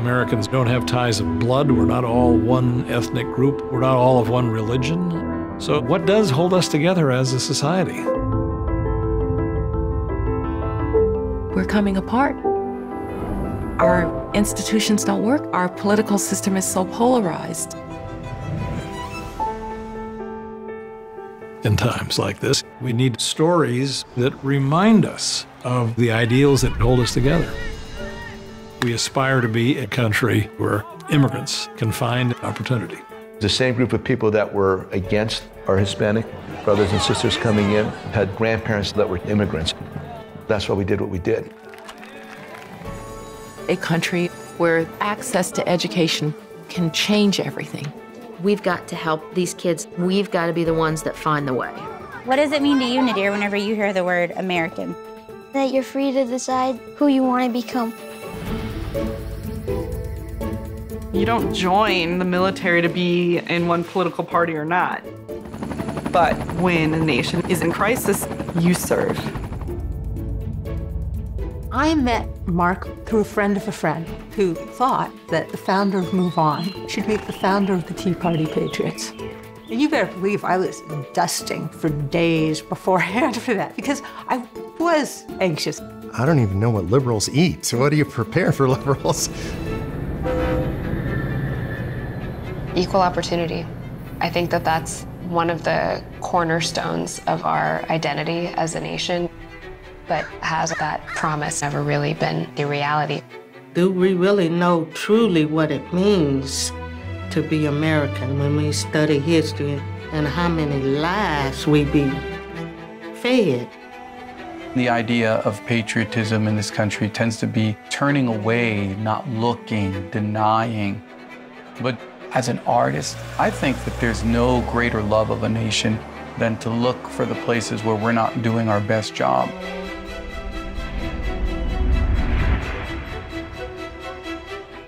Americans don't have ties of blood. We're not all one ethnic group. We're not all of one religion. So, what does hold us together as a society? We're coming apart. Our institutions don't work. Our political system is so polarized. In times like this, we need stories that remind us of the ideals that hold us together. We aspire to be a country where immigrants can find opportunity. The same group of people that were against our Hispanic brothers and sisters coming in had grandparents that were immigrants. That's why we did what we did. A country where access to education can change everything. We've got to help these kids. We've got to be the ones that find the way. What does it mean to you, Nadir, whenever you hear the word American? That you're free to decide who you want to become. You don't join the military to be in one political party or not. But when a nation is in crisis, you serve. I met Mark through a friend of a friend who thought that the founder of MoveOn should make the founder of the Tea Party Patriots. And you better believe I was dusting for days beforehand for that because I was anxious. I don't even know what liberals eat, so what do you prepare for liberals? Equal opportunity. I think that that's one of the cornerstones of our identity as a nation. But has that promise ever really been the reality? Do we really know truly what it means to be American when we study history and how many lives we be fed? The idea of patriotism in this country tends to be turning away, not looking, denying. But as an artist, I think that there's no greater love of a nation than to look for the places where we're not doing our best job.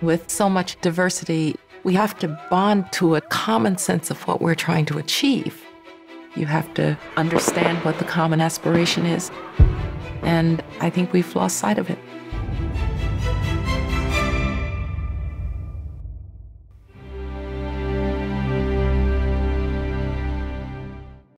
With so much diversity, we have to bond to a common sense of what we're trying to achieve. You have to understand what the common aspiration is. And I think we've lost sight of it.